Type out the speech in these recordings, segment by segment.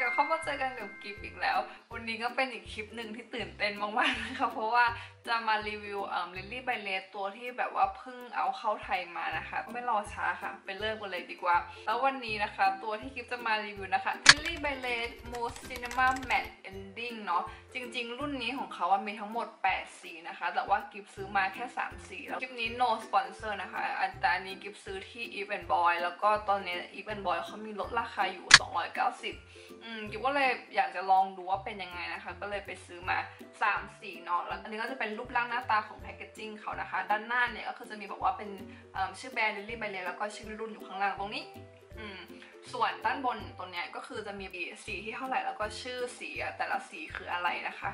กลับเข้ามาเจอกันกับกิฟอีกแล้ว วันนี้ก็เป็นอีกคลิปหนึ่งที่ตื่นเต้นมากๆนะคะเพราะว่าจะมารีวิวอ่า Lilybyred ตัวที่แบบว่าเพิ่งเอาเข้าไทยมานะคะ ไม่รอช้าค่ะ ไปเริ่มกันเลยดีกว่า แล้ววันนี้นะคะตัวที่กิฟจะมารีวิวนะคะลิลลี่ไบเลส Mousse Cinema Matte Ending เนาะจริง ๆ รุ่นนี้ของเขาอะมีทั้งหมด 8 สีนะคะ แต่ว่ากิฟซื้อมาแค่ 3 สีแล้วคลิปนี้ no sponsor นะคะ แต่อันนี้กิฟซื้อที่ Eve and Boy แล้วก็ตอนนี้ Eve and Boy เขามีลดราคาอยู่ 290อืมกิฟก็เลยอยากจะลองดูว่าเป็นยังไงนะคะ ก็เลยไปซื้อมา 3 สีเนาะแล้วอันนี้ก็จะเป็นรูปร่างหน้าตาของ packaging เขานะคะ ด้านหน้าเนี่ยก็คือจะมีบอกว่าเป็นชื่อแบรนด์ Lilybyred แล้วก็ชื่อรุ่นอยู่ข้างล่างตรงนี้อืมส่วนด้านบนตรงเนี้ยก็คือจะมีสีที่เท่าไหร่แล้วก็ชื่อสีแต่ละสีคืออะไรนะคะ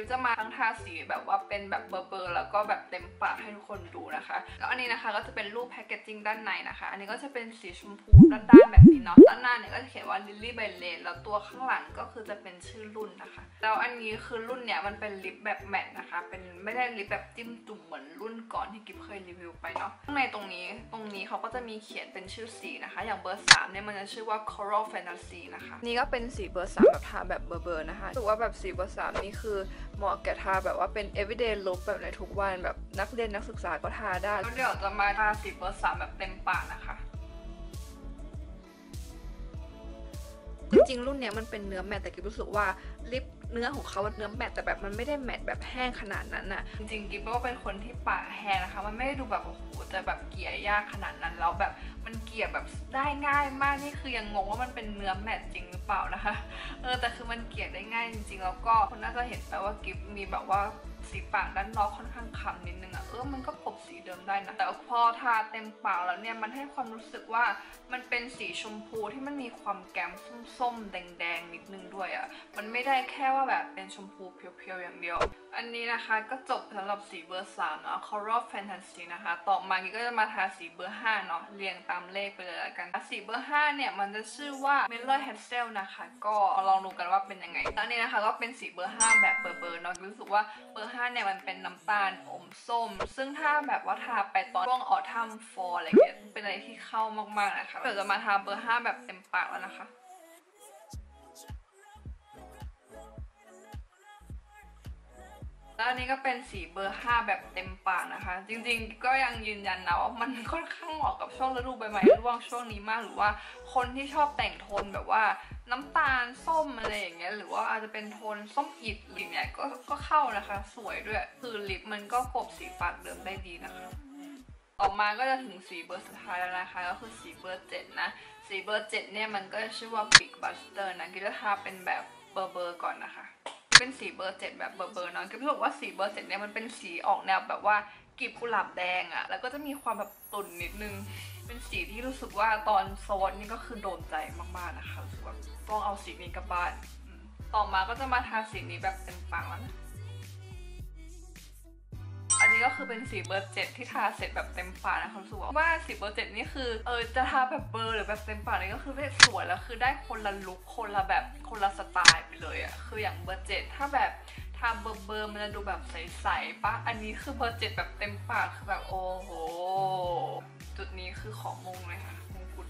กิฟจะมาทั้งทาสีแบบว่าเป็นแบบเบอร์เบอร์แล้วก็แบบเต็มปากให้ทุกคนดูนะคะแล้วอันนี้นะคะก็จะเป็นรูป packaging ด้านในนะคะ อันนี้ก็จะเป็นสีชมพูด้านๆแบบนี้เนาะด้านหน้าเนี่ยก็จะเขียนว่า Lilybyred แล้วตัวข้างหลังก็คือจะเป็นชื่อรุ่นนะคะแล้วอันนี้คือรุ่นเนี้ยมันเป็นลิปแบบ matte นะคะ เป็นไม่ได้ลิปแบบจิ้มจุ่มเหมือนรุ่นก่อนที่กิฟเคยรีวิวไปเนาะข้างในตรงนีตรงนี้เขาก็จะมีเขียนเป็นชื่อสีนะคะ อย่างเบอร์3เนี่ยมันจะชื่อว่า Coral Fantasy นะคะนี่ก็เป็นสีเบอร์3แบบทาแบบเบอร์เบอร์นะคะรู้ว่าแบบสีเบอร์3นี่คือเหมาะแก่ทาแบบว่าเป็น everyday look แบบในทุกวันแบบนักเรียนนักศึกษาก็ทาได้แล้วเดี๋ยวจะมาทาสีเบอร์3แบบเต็มปากนะคะจริงๆรุ่นเนี้ยมันเป็นเนื้อ matte แต่กิฟรู้สึกว่าลิป เนื้อของเขาเนื้อ matte แต่แบบมันไม่ได้ matte แบบแห้งขนาดนั้นน่ะจริงๆกิฟก็เป็นคนที่ปากแห้งนะคะ มันไม่ได้ดูแบบโอ้โหจะแบบเกลี่ยยากขนาดนั้นแล้วแบบมันเกลี่ยแบบได้ง่ายมากนี่คือยังงงว่ามันเป็นเนื้อแมตจริงหรือเปล่านะคะเออแต่คือมันเกลี่ยได้ง่ายจริงๆ แล้วก็คนน่าจะเห็นแปลว่ากิ๊บมีแบบว่า สีปากด้านนอกค่อนข้างคำนิดนึงอะเออมันก็กลบสีเดิมได้นะ แต่พอทาเต็มปากแล้วเนี่ยมันให้ความรู้สึกว่ามันเป็นสีชมพูที่มันมีความแก้มส้มๆ แดงๆ นิดนึงด้วยอะมันไม่ได้แค่ว่าแบบเป็นชมพูเพียวๆ อย่างเดียว อันนี้นะคะก็จบสำหรับสีเบอร์3เนาะ Coral Fantasy นะคะ ต่อมากิ๊ฟก็จะมาทาสีเบอร์5เนาะเรียงตามเลขไปเลยละกันสีเบอร์5เนี่ยมันจะชื่อว่า Miller Hassel นะคะ ก็ลองดูกันว่าเป็นยังไงแล้วนี่นะคะก็เป็นสีเบอร์5แบบเบอร์เบอร์เนาะรู้สึกว่าเบอร์ห้า5เนี่ยมันเป็นน้ำตาลอมส้ม ซึ่งถ้าแบบว่าทาไปตอนช่วง autumn fall อะไรเงี้ยเป็นอะไรที่เข้ามากๆนะคะเดี๋ยวจะมาทาเบอร์5แบบเต็มปากแล้วนะคะ แล้วอันนี้ก็เป็นสีเบอร์ 5 แบบเต็มปากนะคะ จริงๆก็ยังยืนยันนะว่ามันค่อนข้างเหมาะกับช่วงฤดูใบไม้ร่วงช่วงนี้มากหรือว่าคนที่ชอบแต่งโทนแบบว่าน้ำตาลส้มอะไรอย่างเงี้ยหรือว่าอาจจะเป็นโทนส้มอิดอะไรเงี้ยก็ก็เข้านะคะ สวยด้วยคือลิปมันก็กลบสีปากเดิมได้ดีนะคะต่อมาก็จะถึงสีเบอร์สุดท้ายแล้วนะคะก็คือสีเบอร์เจ็ดนะ สีเบอร์เจ็ดเนี่ยมันก็ชื่อว่า Big Buster นะกิจะทาเป็นแบบเบอร์เบอร์ เบอร์เจ็ดแบบเบลอเบลอเนาะกิ๊ฟรู้สึกว่าสีเบอร์เจ็ดเนี่ยมันเป็นสีออกแนวแบบว่ากลีบกุหลาบแดงอะแล้วก็จะมีความแบบตุ่นนิดนึง เป็นสีที่รู้สึกว่าตอน swatch นี่ก็คือโดนใจมากๆนะคะรู้สึกว่าต้องเอาสีนี้กลับบ้านต่อมาก็จะมาทาสีนี้แบบเต็มปากแล้วนะ นี้ก็คือเป็นสีเบอร์เจ็ดที่ทาเสร็จแบบเต็มปากนะคะรู้สึกว่าสีเบอร์เจ็ดนี่คือเออจะทาแบบเบลอหรือแบบเต็มปากนี่ก็คือได้สวยแล้วคือได้คนละ look คนละแบบคนละสไตล์ไปเลยอะคืออย่างเบอร์เจ็ดถ้าแบบทาเบอร์เบอร์มันจะดูแบบใสๆปะอันนี้คือเบอร์เจ็ดแบบเต็มปากคือแบบโอ้โห จุดนี้คือของมงเลยค่ะมงกุฎ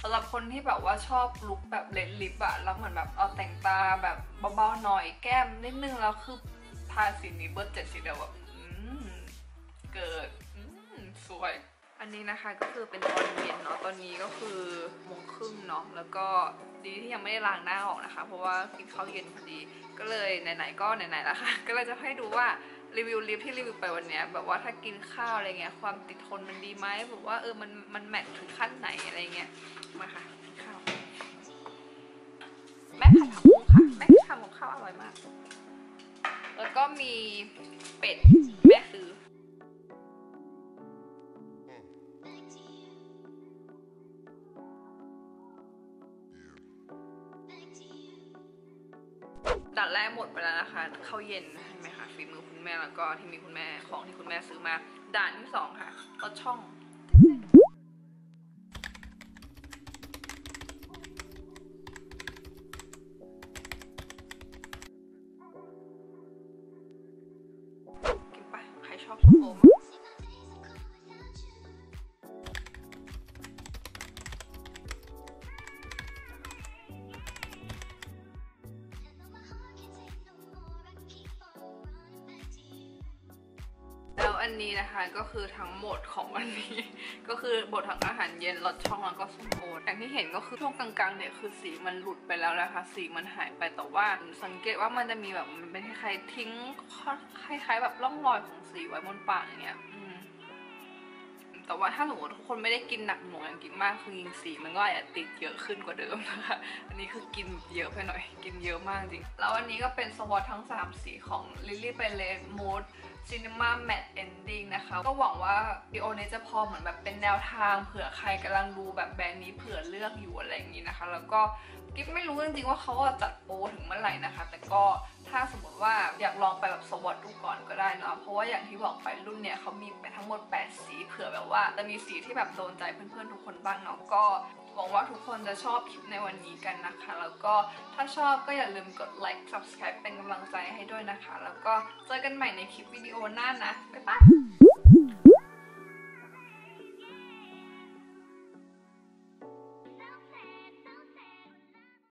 สำหรับคนที่แบบว่าชอบลุคแบบเลดลิปอะแล้วเหมือนแบบเอาแต่งตาแบบเบาๆหน่อยแก้มนิดนึงแล้วคือทาสีนี้เบอร์เจ็ดสีเดียวแบบ เกิดสวย อันนี้นะคะก็คือเป็นตอนเย็นเนาะ ตอนนี้ก็คือโมงครึ่งเนาะ แล้วก็ดีที่ยังไม่ได้ล้างหน้าออกนะคะ เพราะว่ากินข้าวเย็นพอดี ก็เลยไหนๆก็ไหนๆแล้วค่ะ ก็เลยจะให้ดูว่ารีวิวลิปที่รีวิวไปวันนี้แบบว่าถ้ากินข้าวอะไรเงี้ยความติดทนมันดีไหมแบบว่าเออมันมันแมทถึงขั้นไหนอะไรเงี้ยมาค่ะข้าวแม่ผัดผักบุ้งค่ะแม่ทำกับข้าวอร่อยมาก แล้วก็มีเป็ด ด่านแรกหมดไปแล้วนะคะเข้าเย็นเห็นไหมคะฝีมือคุณแม่แล้วก็ที่มีคุณแม่ของที่คุณแม่ซื้อมาด่านที่สองค่ะรสช่องกินไปใครชอบส้มโอ อันนี้นะคะก็คือทั้งหมดของวันนี้ ก็คือบททั้งอาหารเย็นรสช่องแล้วก็ส้มโออย่างที่เห็นก็คือช่วงกลางๆเนี่ยคือสีมันหลุดไปแล้วนะคะ สีมันหายไปแต่ว่าสังเกตว่ามันจะมีแบบมันเป็นคล้ายๆทิ้งคล้ายๆ แบบร่องรอยของสีไว้บนปากอย่างเงี้ยอืมแต่ว่าถ้าสมมติทุกคนไม่ได้กินหนักหน่วงอย่างกินมากคือยิงสีมันก็อาจจะติดเยอะขึ้นกว่าเดิมนะคะ อันนี้คือกินเยอะไปหน่อย กินเยอะมากจริง แล้วอันนี้ก็เป็นสวอตทั้ง 3 สีของ Lily b e l l e Mood Cinema Matte Ending นะคะ ก็หวังว่าวิดีโอนี้จะพอเหมือนแบบเป็นแนวทางเผื่อใครกำลังดูแบบแบรนด์นี้เผื่อเลือกอยู่อะไรอย่างนี้นะคะ แล้วก็กิ๊บไม่รู้จริงๆว่าเขาจะจัดโปรถึงเมื่อไหร่นะคะ แต่ก็ถ้าสมมติว่าอยากลองไปแบบสวอตดูก่อนก็ได้เนะ ราะว่าอย่างที่บอกไปรุ่นเนี่ยเขามีไปทั้งหมด 8 สีเผื่อแบบว่า จะมีสีที่แบบโดนใจเพื่อนๆทุกคนบ้างเนาะก็หวังว่าทุกคนจะชอบคลิปในวันนี้กันนะคะ แล้วก็ถ้าชอบก็อย่าลืมกดไลค์ subscribe เป็นกำลังใจให้ด้วยนะคะ แล้วก็เจอกันใหม่ในคลิปวิดีโอหน้านะบ๊ายบาย